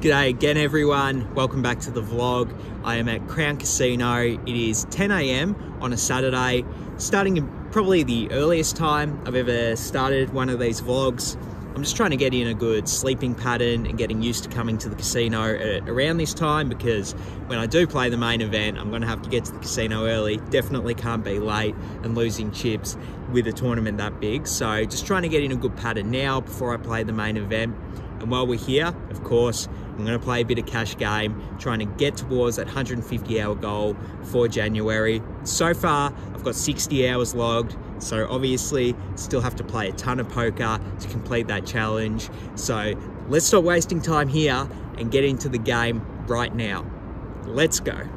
G'day again everyone, welcome back to the vlog. I am at Crown Casino. It is 10am on a Saturday, starting in probably the earliest time I've ever started one of these vlogs. I'm just trying to get in a good sleeping pattern and getting used to coming to the casino uh, around this time because when I do play the main event, I'm going to have to get to the casino early. Definitely can't be late and losing chips with a tournament that big. So just trying to get in a good pattern now before I play the main event. And while we're here, of course, I'm going to play a bit of cash game, trying to get towards that 150 hour goal for January. So far, I've got 60 hours logged, so obviously still have to play a ton of poker to complete that challenge. So let's stop wasting time here and get into the game right now. Let's go.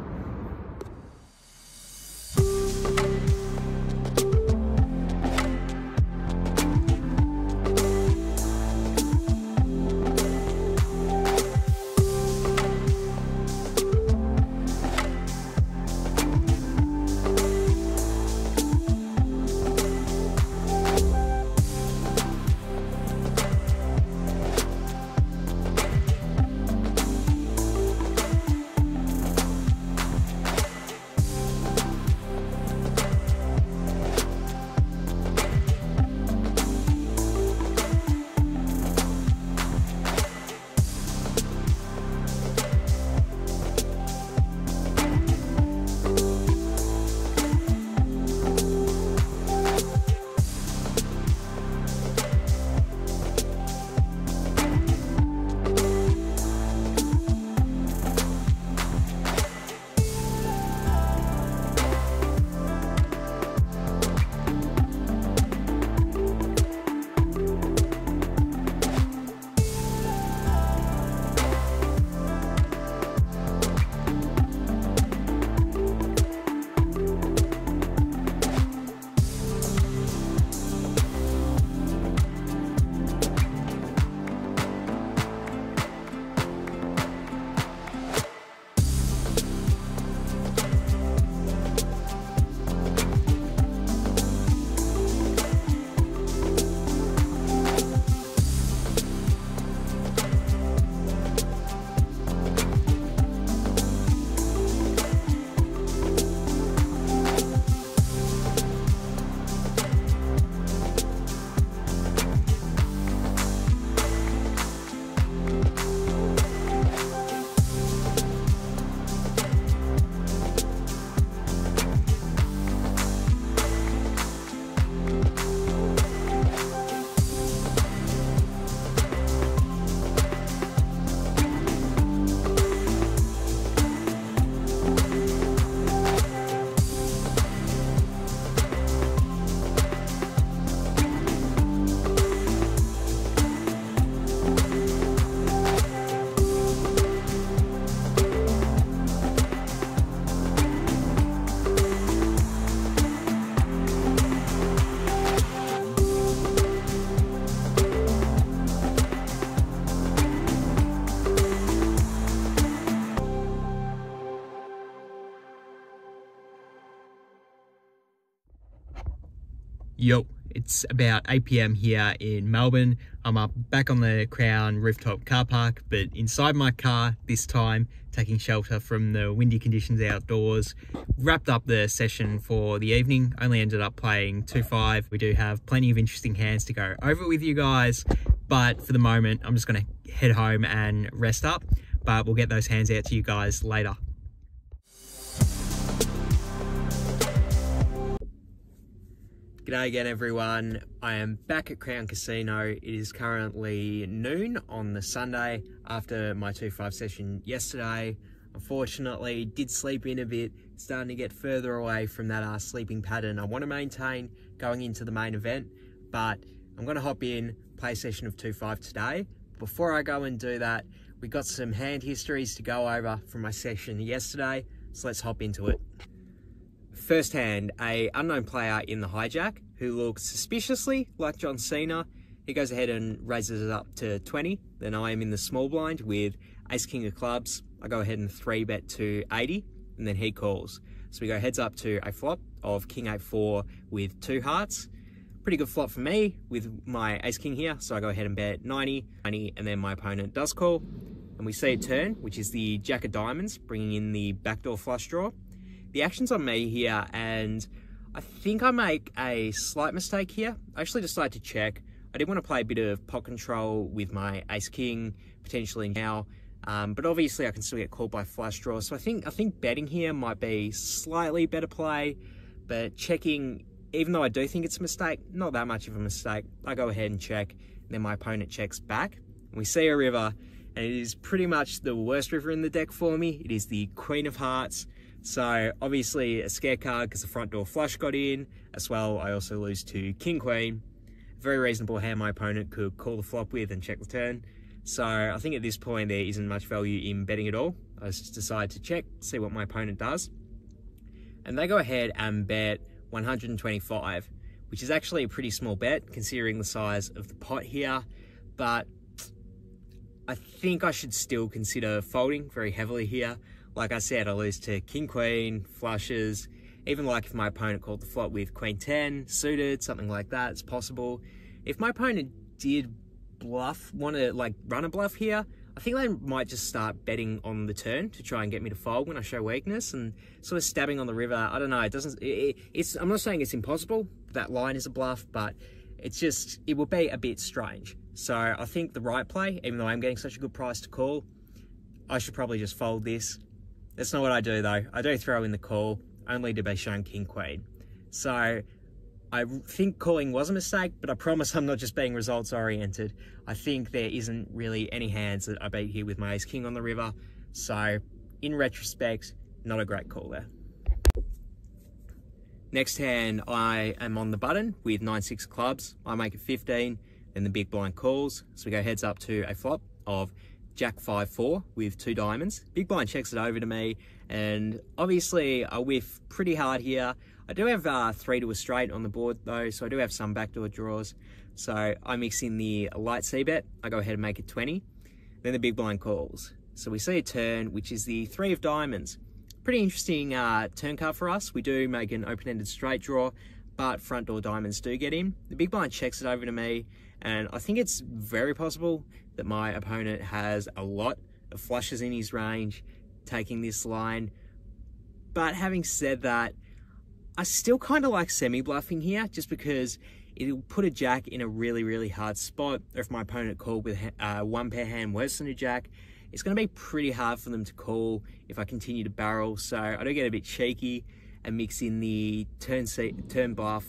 Yo, it's about 8 p.m. here in Melbourne. I'm up back on the Crown rooftop car park, but inside my car this time, taking shelter from the windy conditions outdoors. Wrapped up the session for the evening, only ended up playing 2-5. We do have plenty of interesting hands to go over with you guys, but for the moment, I'm just gonna head home and rest up, but we'll get those hands out to you guys later. G'day again everyone, I am back at Crown Casino. It is currently noon on the Sunday after my 2-5 session yesterday. Unfortunately, did sleep in a bit, starting to get further away from that uh, sleeping pattern I want to maintain going into the main event, but I'm going to hop in, play a session of 2-5 today. Before I go and do that, we got some hand histories to go over from my session yesterday, so let's hop into it. First hand, a unknown player in the hijack who looks suspiciously like John Cena. He goes ahead and raises it up to 20. Then I am in the small blind with ace king of clubs. I go ahead and three bet to 80 and then he calls. So we go heads up to a flop of king 8-4 with two hearts. Pretty good flop for me with my ace king here. So I go ahead and bet 90, 90 and then my opponent does call. and we see a turn, which is the Jack of Diamonds, bringing in the backdoor flush draw. The action's on me here, and I think I make a slight mistake here. I actually decided to check. I did want to play a bit of pot control with my ace king, potentially now, um, but obviously I can still get called by flush draw. So I think I think betting here might be slightly better play, but checking, even though I do think it's a mistake, not that much of a mistake. I go ahead and check, and then my opponent checks back. We see a river, and it is pretty much the worst river in the deck for me. It is the Queen of Hearts. So obviously a scare card because the front door flush got in. As well, I also lose to King Queen. Very reasonable hand my opponent could call the flop with and check the turn. So I think at this point there isn't much value in betting at all. I just decide to check, see what my opponent does. And they go ahead and bet 125, which is actually a pretty small bet considering the size of the pot here. But I think I should still consider folding very heavily here. Like I said, I lose to King Queen, flushes, even like if my opponent called the flop with Queen 10, suited, something like that, it's possible. If my opponent did bluff, want to like run a bluff here, I think they might just start betting on the turn to try and get me to fold when I show weakness and sort of stabbing on the river. I don't know. It doesn't. It, it's. I'm not saying it's impossible. That line is a bluff, but it's just it would be a bit strange. So I think the right play, even though I'm getting such a good price to call, I should probably just fold this. That's not what I do though. I do throw in the call only to be shown king queen. So I think calling was a mistake, but I promise I'm not just being results oriented. I think there isn't really any hands that I beat here with my ace king on the river. So in retrospect, not a great call there. Next hand, I am on the button with 9-6 clubs. I make it 15, then the big blind calls. So we go heads up to a flop of Jack 5-4 with two diamonds. Big blind checks it over to me, and obviously I whiff pretty hard here. I do have uh, three to a straight on the board though, so I do have some backdoor draws. So I mix in the light C bet, I go ahead and make it 20. Then the big blind calls. So we see a turn, which is the three of diamonds. Pretty interesting uh, turn card for us. We do make an open-ended straight draw, but front door diamonds do get in. The big blind checks it over to me, and I think it's very possible that my opponent has a lot of flushes in his range taking this line. But having said that, I still kind of like semi-bluffing here just because it'll put a jack in a really, really hard spot. If my opponent called with uh, one pair hand worse than a jack, it's going to be pretty hard for them to call if I continue to barrel. So I do get a bit cheeky and mix in the turn, turn bluff.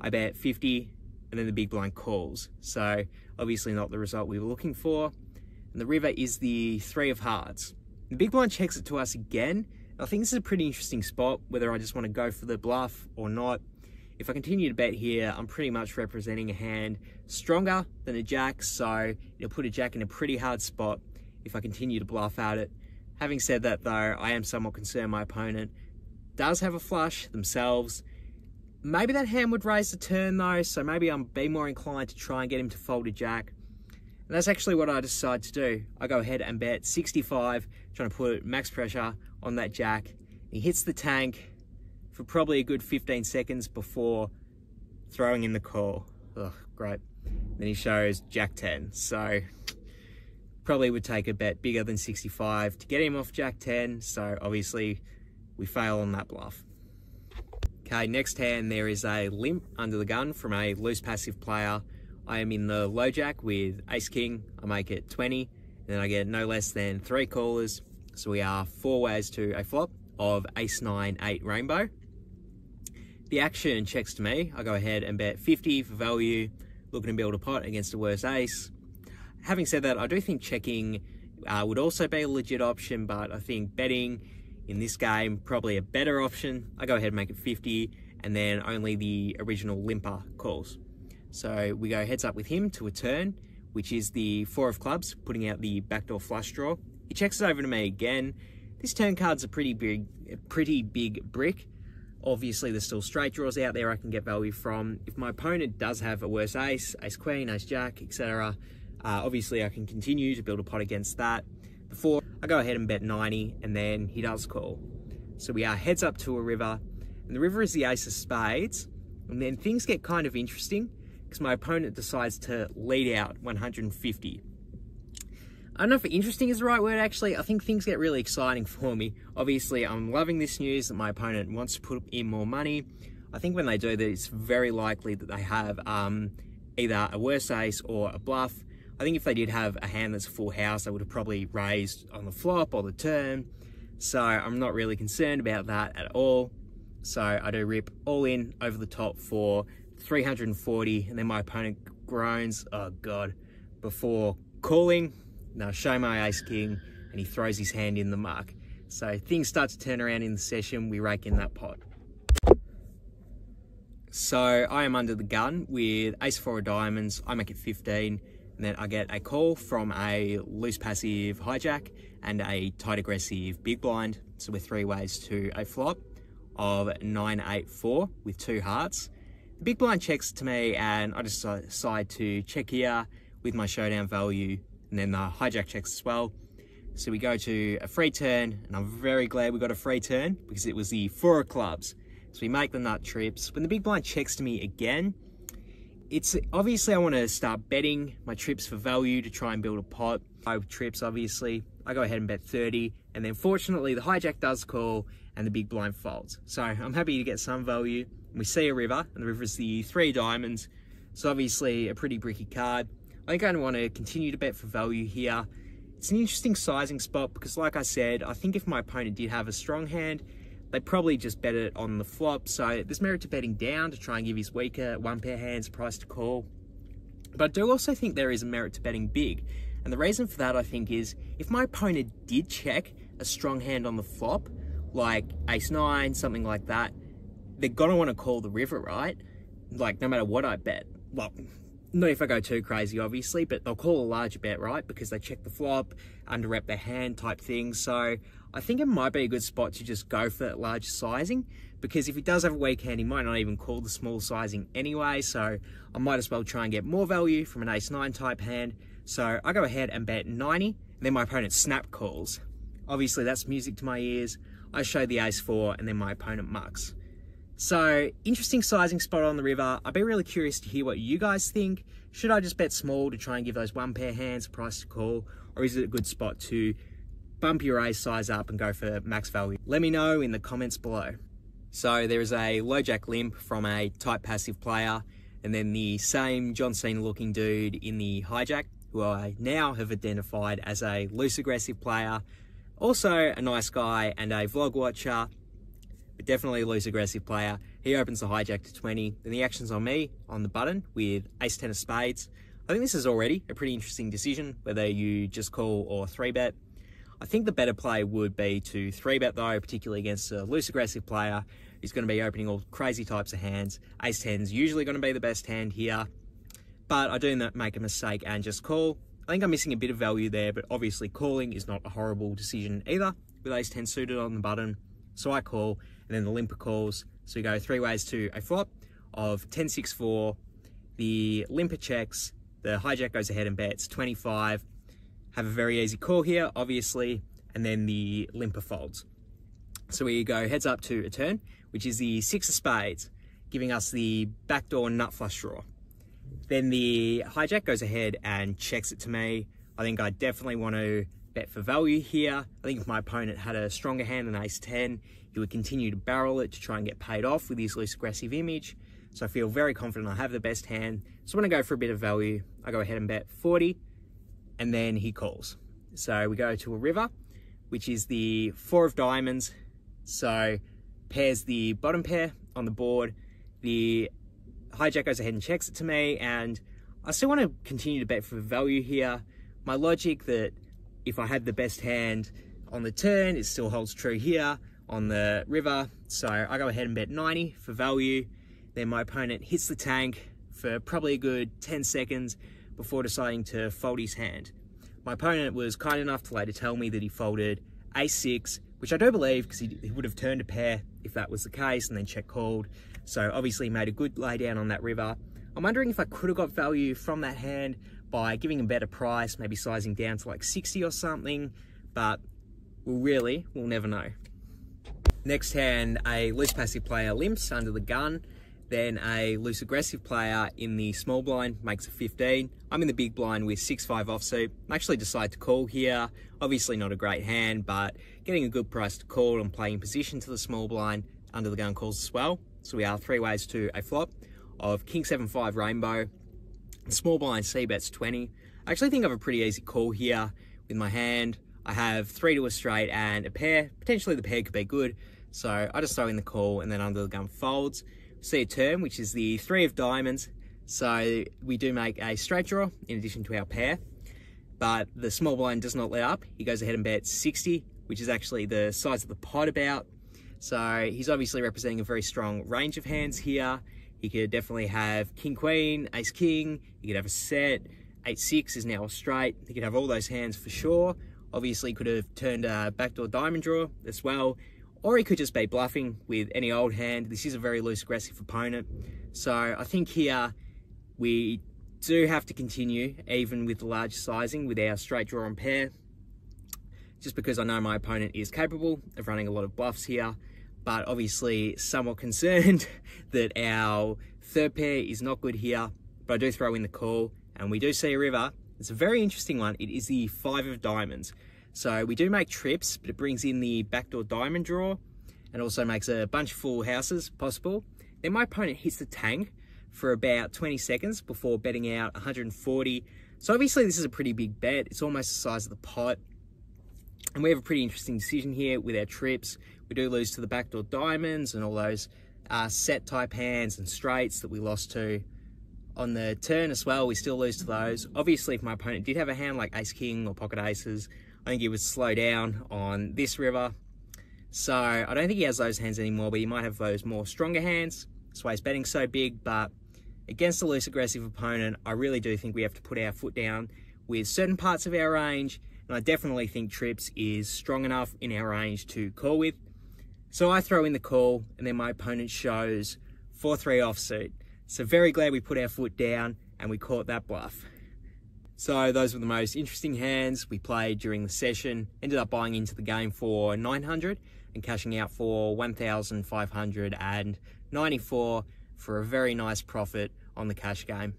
I bet 50 and then the big blind calls. So obviously not the result we were looking for. And the river is the three of hearts. The big blind checks it to us again. I think this is a pretty interesting spot, whether I just want to go for the bluff or not. If I continue to bet here, I'm pretty much representing a hand stronger than a jack, so it'll put a jack in a pretty hard spot if I continue to bluff at it. Having said that though, I am somewhat concerned my opponent does have a flush themselves, Maybe that hand would raise the turn though, so maybe I'm be more inclined to try and get him to fold a jack. And that's actually what I decide to do. I go ahead and bet 65, trying to put max pressure on that jack. He hits the tank for probably a good 15 seconds before throwing in the call. Ugh, great. Then he shows Jack 10. So probably would take a bet bigger than 65 to get him off Jack 10. So obviously we fail on that bluff. Okay, next hand there is a limp under the gun from a loose passive player. I am in the low jack with ace king. I make it 20, and then I get no less than three callers. So we are four ways to a flop of ace nine, eight rainbow. The action checks to me. I go ahead and bet 50 for value, looking to build a pot against a worse ace. Having said that, I do think checking uh, would also be a legit option, but I think betting in this game, probably a better option. I go ahead and make it 50 and then only the original limper calls. So we go heads up with him to a turn, which is the four of clubs, putting out the backdoor flush draw. He checks it over to me again. This turn card's a pretty big, pretty big brick. Obviously, there's still straight draws out there I can get value from. If my opponent does have a worse ace, ace queen, ace jack, etc., uh, obviously I can continue to build a pot against that. Before I go ahead and bet 90 and then he does call. So we are heads up to a river and the river is the ace of spades. And then things get kind of interesting because my opponent decides to lead out 150. I don't know if interesting is the right word actually. I think things get really exciting for me. Obviously, I'm loving this news that my opponent wants to put in more money. I think when they do that, it's very likely that they have um, either a worse ace or a bluff. I think if they did have a hand that's a full house, they would have probably raised on the flop or the turn. So I'm not really concerned about that at all. So I do rip all in over the top for 340 and then my opponent groans, oh God, before calling, now show my ace king and he throws his hand in the mark. So things start to turn around in the session, we rake in that pot. So I am under the gun with ace four of diamonds, I make it 15, and then I get a call from a loose passive hijack and a tight aggressive big blind. So we're three ways to a flop of 984 with two hearts. The big blind checks to me and I just decide to check here with my showdown value and then the hijack checks as well. So we go to a free turn and I'm very glad we got a free turn because it was the four of clubs. So we make the nut trips. When the big blind checks to me again, it's obviously I want to start betting my trips for value to try and build a pot. Five trips, obviously. I go ahead and bet 30. And then fortunately, the hijack does call and the big blind folds. So I'm happy to get some value. We see a river, and the river is the three diamonds. So obviously a pretty bricky card. I think I want to continue to bet for value here. It's an interesting sizing spot because like I said, I think if my opponent did have a strong hand, they probably just bet it on the flop. So there's merit to betting down to try and give his weaker one pair hands price to call. But I do also think there is a merit to betting big. And the reason for that, I think, is if my opponent did check a strong hand on the flop, like ace nine, something like that, they're gonna want to call the river, right? Like no matter what I bet. Well, not if I go too crazy, obviously, but they'll call a larger bet, right? Because they check the flop, under rep their hand type thing. So I think it might be a good spot to just go for that large sizing because if he does have a weak hand, he might not even call the small sizing anyway. So I might as well try and get more value from an ace nine type hand. So I go ahead and bet 90, and then my opponent snap calls. Obviously that's music to my ears. I show the ace four and then my opponent mucks. So interesting sizing spot on the river. I'd be really curious to hear what you guys think. Should I just bet small to try and give those one pair hands a price to call? Or is it a good spot to bump your ace size up and go for max value? Let me know in the comments below. So there is a low jack limp from a tight passive player and then the same John Cena looking dude in the hijack who I now have identified as a loose aggressive player. Also a nice guy and a vlog watcher but definitely a loose aggressive player. He opens the hijack to 20, then the action's on me on the button with ace 10 of spades. I think this is already a pretty interesting decision, whether you just call or 3-bet. I think the better play would be to 3-bet though, particularly against a loose aggressive player who's going to be opening all crazy types of hands. Ace 10's usually going to be the best hand here, but I do make a mistake and just call. I think I'm missing a bit of value there, but obviously calling is not a horrible decision either with ace 10 suited on the button. So I call and then the limper calls. So we go three ways to a flop of 10, 6, 4. The limper checks, the hijack goes ahead and bets 25. Have a very easy call here, obviously, and then the limper folds. So we go heads up to a turn, which is the six of spades, giving us the backdoor nut flush draw. Then the hijack goes ahead and checks it to me. I think I definitely want to bet for value here. I think if my opponent had a stronger hand than ace 10, he would continue to barrel it to try and get paid off with his least aggressive image. So I feel very confident I have the best hand. So when I go for a bit of value, I go ahead and bet 40 and then he calls. So we go to a river, which is the four of diamonds. So pairs the bottom pair on the board. The hijack goes ahead and checks it to me and I still want to continue to bet for value here. My logic that if I had the best hand on the turn, it still holds true here on the river. So I go ahead and bet 90 for value. Then my opponent hits the tank for probably a good 10 seconds before deciding to fold his hand. My opponent was kind enough to later tell me that he folded a6, which I don't believe because he, he, would have turned a pair if that was the case and then check called. So obviously made a good laydown on that river. I'm wondering if I could have got value from that hand by giving a better price, maybe sizing down to like 60 or something, but we'll really, we'll never know. Next hand, a loose passive player limps under the gun. Then a loose aggressive player in the small blind makes a 15. I'm in the big blind with 6-5 offsuit. I actually decide to call here. Obviously not a great hand, but getting a good price to call and playing position to the small blind under the gun calls as well. So we are three ways to a flop of King 7-5 Rainbow. Small blind C bets 20. I actually think I have a pretty easy call here with my hand. I have three to a straight and a pair. Potentially the pair could be good. So I just throw in the call and then under the gun folds. See a turn, which is the three of diamonds. So we do make a straight draw in addition to our pair. But the small blind does not let up. He goes ahead and bets 60, which is actually the size of the pot about. So he's obviously representing a very strong range of hands here. He could definitely have king queen, ace king, he could have a set, eight six is now a straight. He could have all those hands for sure. Obviously could have turned a backdoor diamond draw as well. Or he could just be bluffing with any old hand. This is a very loose aggressive opponent. So I think here we do have to continue even with the large sizing with our straight draw and pair just because I know my opponent is capable of running a lot of bluffs here but obviously somewhat concerned that our third pair is not good here, but I do throw in the call and we do see a river. It's a very interesting one. It is the five of diamonds. So we do make trips, but it brings in the backdoor diamond draw and also makes a bunch of full houses possible. Then my opponent hits the tank for about 20 seconds before betting out 140. So obviously this is a pretty big bet. It's almost the size of the pot. And we have a pretty interesting decision here with our trips. We do lose to the backdoor diamonds and all those uh, set type hands and straights that we lost to on the turn as well. We still lose to those. Obviously, if my opponent did have a hand like ace king or pocket aces, I think he would slow down on this river. So I don't think he has those hands anymore, but he might have those more stronger hands. That's why he's betting so big. But against a loose aggressive opponent, I really do think we have to put our foot down with certain parts of our range. And I definitely think trips is strong enough in our range to call with. So I throw in the call and then my opponent shows 4-3 offsuit. So very glad we put our foot down and we caught that bluff. So those were the most interesting hands we played during the session. Ended up buying into the game for 900 and cashing out for 1,594 for a very nice profit on the cash game.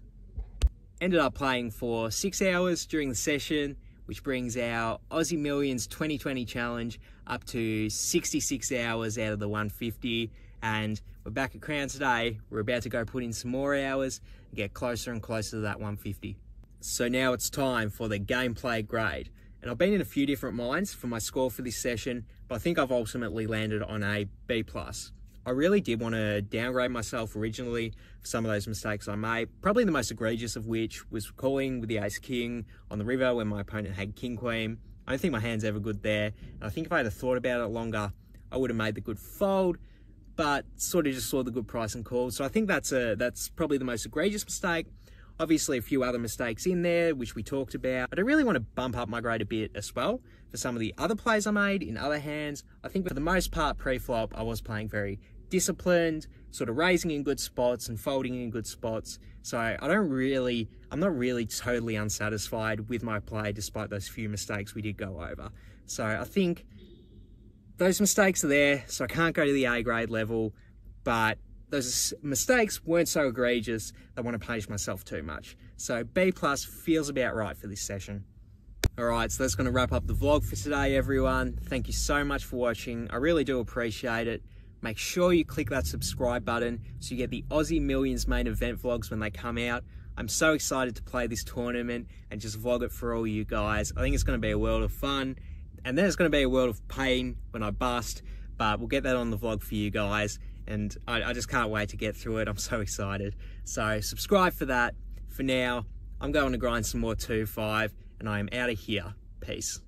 Ended up playing for six hours during the session which brings our Aussie Millions 2020 challenge up to 66 hours out of the 150. And we're back at Crown today. We're about to go put in some more hours and get closer and closer to that 150. So now it's time for the gameplay grade. And I've been in a few different minds for my score for this session, but I think I've ultimately landed on a B plus. I really did want to downgrade myself originally for some of those mistakes I made. Probably the most egregious of which was calling with the ace king on the river when my opponent had king queen. I don't think my hand's ever good there. And I think if I had thought about it longer, I would have made the good fold, but sort of just saw the good price and called. So I think that's a that's probably the most egregious mistake. Obviously, a few other mistakes in there, which we talked about. But I really want to bump up my grade a bit as well for some of the other plays I made in other hands. I think for the most part, pre-flop, I was playing very disciplined, sort of raising in good spots and folding in good spots. So I don't really, I'm not really totally unsatisfied with my play despite those few mistakes we did go over. So I think those mistakes are there, so I can't go to the A grade level, but those mistakes weren't so egregious I want to punish myself too much. So B plus feels about right for this session. Alright, so that's going to wrap up the vlog for today everyone. Thank you so much for watching. I really do appreciate it. Make sure you click that subscribe button so you get the Aussie Millions main event vlogs when they come out. I'm so excited to play this tournament and just vlog it for all you guys. I think it's going to be a world of fun. And then it's going to be a world of pain when I bust. But we'll get that on the vlog for you guys and I, I just can't wait to get through it. I'm so excited. So subscribe for that. For now, I'm going to grind some more 2-5 and I am out of here. Peace.